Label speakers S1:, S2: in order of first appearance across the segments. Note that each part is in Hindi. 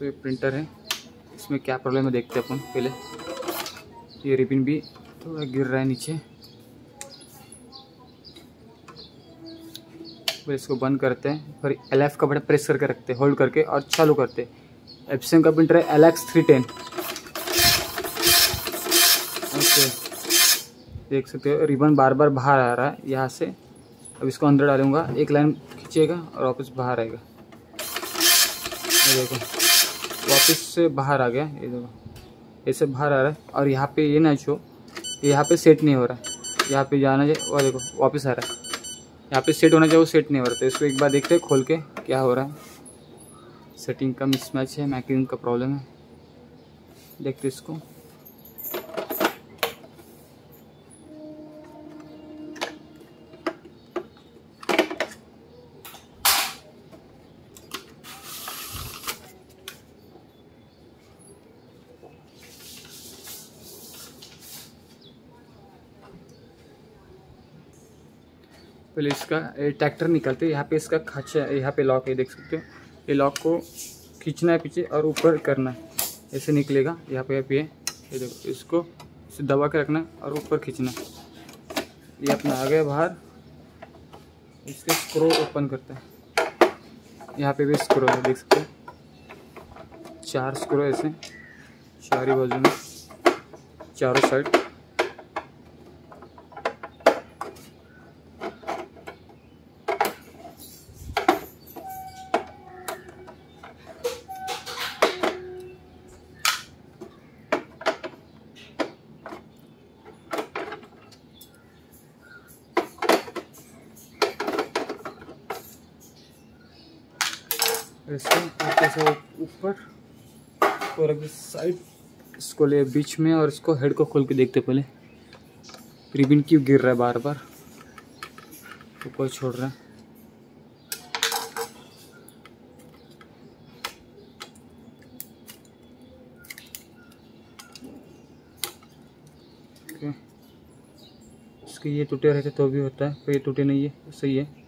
S1: सो ये प्रिंटर है। इसमें क्या प्रॉब्लम है देखते हैं अपन पहले। ये रिबिन भी थोड़ा गिर रहा है नीचे। फिर इसको बंद करते हैं। फिर एल एफ़ का बटन प्रेस करके रखते हैं होल्ड करके और चालू करते हैं। एप्सन का प्रिंटर है L X three ten okay देख सकते हो रिबन बार बार बाहर आ रहा है यहाँ से। अब इसको अंदर डालूँगा, एक लाइन खींचेगा और वापस बाहर आएगा। देखो। वापस से बाहर आ गया। ये देखो, ऐसे बाहर आ रहा है और यहाँ पे ये ना छो, यहाँ पे सेट नहीं हो रहा। है यहाँ पे जाना चाहिए और देखो, वापस आ रहा है। यहाँ पे सेट होना चाहिए, वो सेट नहीं हो रहा। तो इसको एक बार देखते हैं, खोल के क्या हो रहा है। सेटिंग का मिसमैच है मैकिंग का प्रॉब्लम है। देखते इसको। पहले इसका ट्रैक्टर निकालते हैं, यहाँ पे इसका खाचा यहाँ पे लॉक है, देख सकते हो। ये लॉक को खींचना है पीछे और ऊपर करना है, ऐसे निकलेगा। यहाँ पे पे ये देखो, इसको इसे दबा के रखना और ऊपर खींचना ये अपना आ गया बाहर, इसके स्क्रो ओपन करते हैं। यहाँ पे भी स्क्रो है, देख सकते हो। चार स्क्रो ऐसे, चार बाजू में, चारों साइड इसको से ऊपर और अभी साइड इसको ले बीच में और इसको हेड को खोल के देखते पहले। रिबिन क्यों गिर रहा है बार बार ऊपर छोड़ रहा है। इसके ये टूटे रहते तो भी होता है, पर ये टूटे नहीं है, सही है।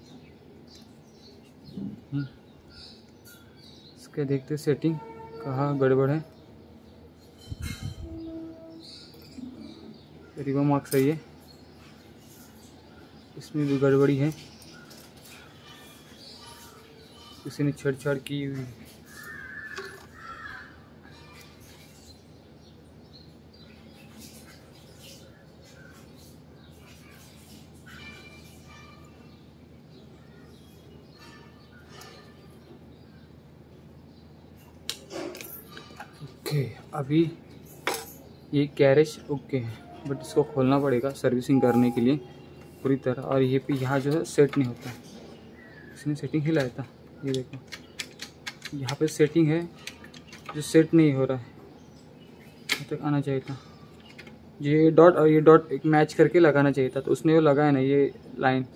S1: इसके देखते सेटिंग कहाँ गड़बड़ है। रिवा मार्क सही है इसमें भी गड़बड़ी है। किसी ने छेड़छाड़ की हुई। ओके, अभी ये कैरेज ओके है बट इसको खोलना पड़ेगा सर्विसिंग करने के लिए पूरी तरह। और ये भी यहाँ जो है सेट नहीं होता। इसने सेटिंग ही लाया था, ये देखो। यहाँ पे सेटिंग है, जो सेट नहीं हो रहा है। यहाँ तक आना चाहिए था। ये डॉट और ये डॉट एक मैच करके लगाना चाहिए था तो उसने वो लगाया ना ये लाइन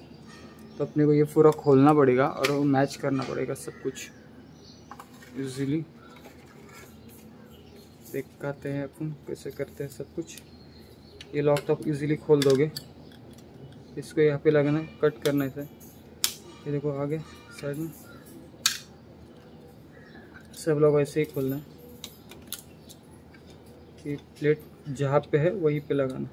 S1: तो अपने को ये पूरा खोलना पड़ेगा और वो मैच करना पड़ेगा सब कुछ इजीली दिखाते हैं अपन, कैसे करते हैं सब कुछ। ये लॉक तो आप इजीली खोल दोगे। इसको यहाँ पे लगाना है कट करना है ये देखो आगे साइड में। सब लोग ऐसे ही खोलना। है ये प्लेट जहाँ पे है, वहीं पे लगाना।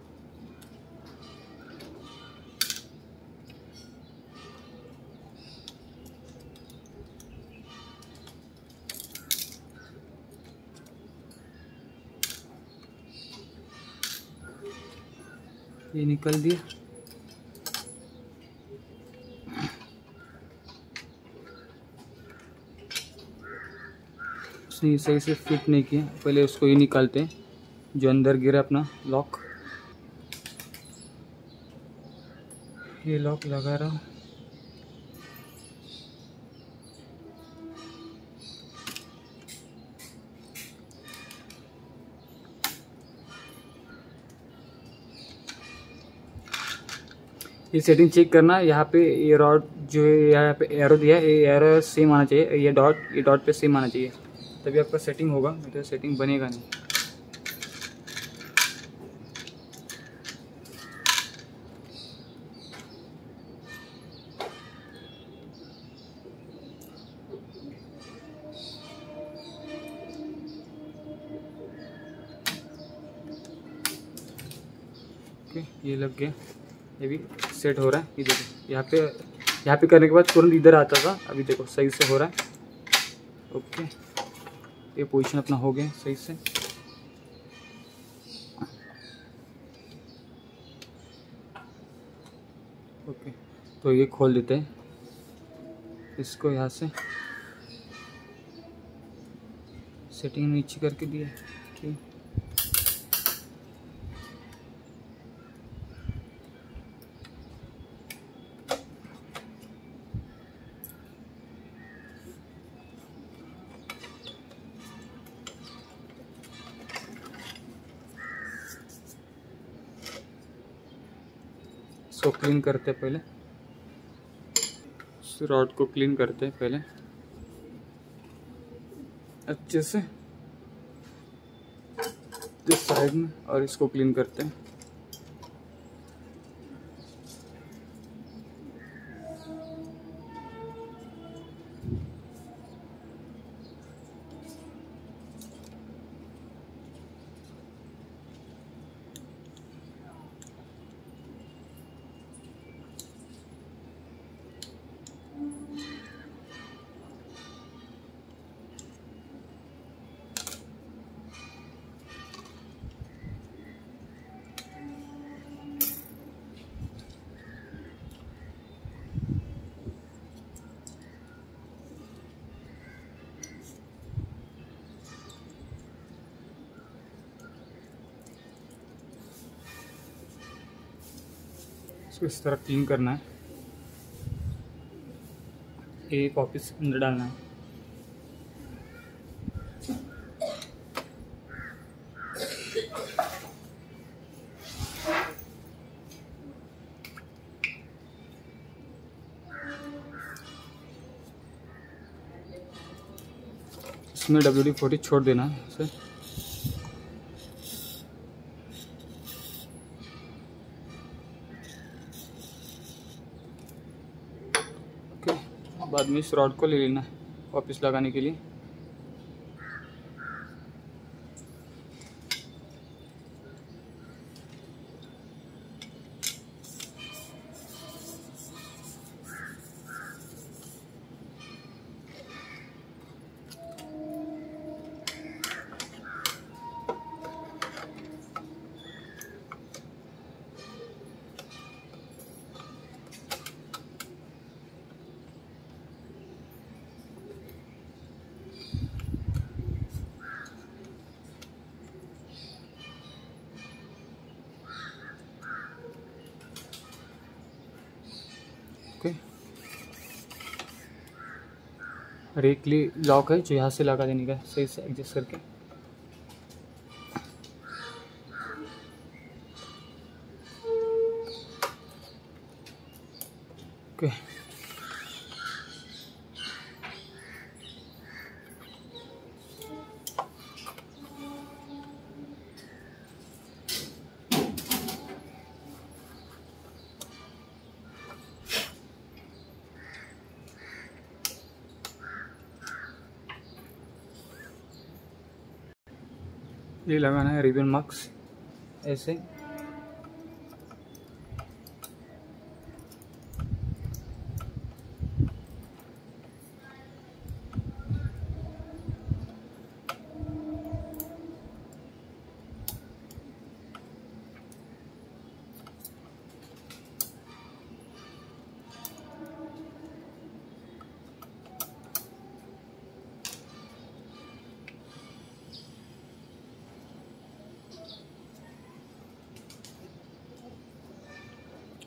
S1: निकल दिया। उसने सही से फिट नहीं किया। पहले उसको ये निकालते हैं, जो अंदर गिरा अपना लॉक ये लॉक लगा रहा हूँ। ये सेटिंग चेक करना, यहाँ पे ये रॉड जो है, यहाँ पे एरो दिया है, ये एरो सेम आना चाहिए, ये डॉट ये डॉट पे सेम आना चाहिए। तभी आपका सेटिंग होगा नहीं तो सेटिंग बनेगा नहीं। ये लग गया। ये भी सेट हो रहा है। ये देखो, यहाँ पे यहाँ पे करने के बाद तुरंत इधर आता था। अभी देखो, सही से हो रहा है। ओके। ये पोजीशन अपना हो गया सही से। ओके तो ये खोल देते हैं। इसको यहाँ से सेटिंग नीचे करके दिया। ठीक। इसको क्लीन करते हैं पहले। इस रॉड को क्लीन करते हैं पहले। अच्छे से। इस साइड में और इसको क्लीन करते हैं। इसको इस तरह क्लीन करना है। एक ऑफ़िस अंदर डालना है। इसमें डब्ल्यू डी फोर्टी छोड़ देना है बाद में इस रॉड को ले लेना वापस लगाने के लिए। लिए लॉक है, जो यहाँ से लगा देने का, सही से एडजस्ट करके। ओके ये लगाना है रिबन मार्क्स ऐसे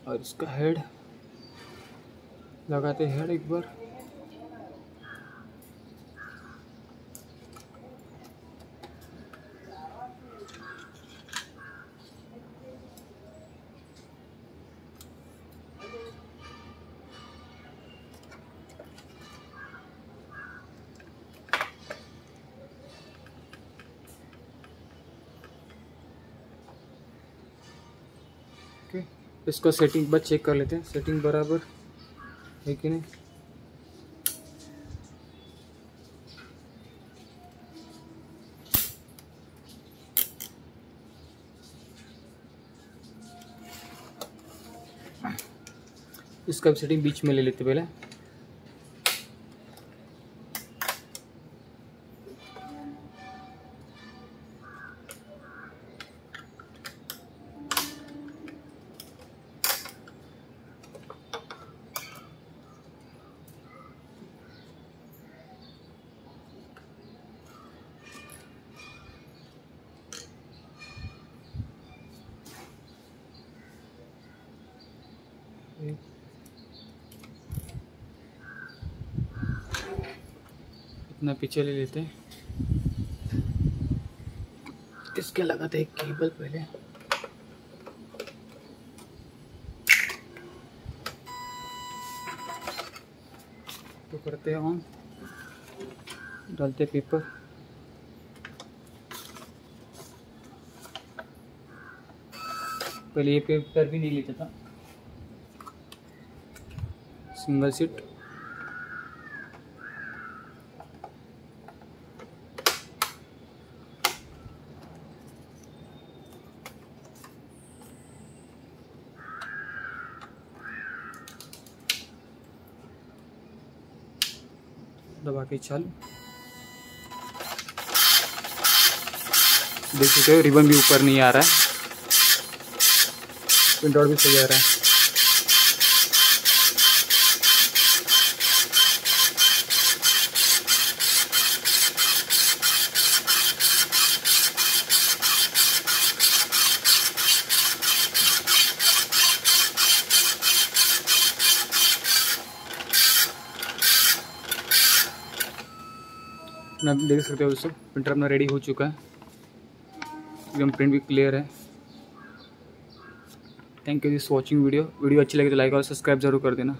S1: और इसका हेड लगाते हेड एक बार। इसका सेटिंग बस चेक कर लेते हैं। सेटिंग बराबर है कि नहीं? इसका सेटिंग बीच में ले लेते पहले। इतना पीछे ले लेते हैं। इसके लगाते एक केबल पहले? तो करते हैं ऑन डालते पेपर पहले ये पेपर भी नहीं लेता था। सिंगल सीट दबा के चल देख सकते हो, रिबन भी ऊपर नहीं आ रहा है। प्रिंट आउट भी सही आ रहा है। अपना देख सकते हो दोस्तों प्रिंटर अपना रेडी हो चुका है। एकदम प्रिंट भी क्लियर है। Thank you this watching video video अच्छी लगी तो लाइक और सब्सक्राइब ज़रूर कर देना।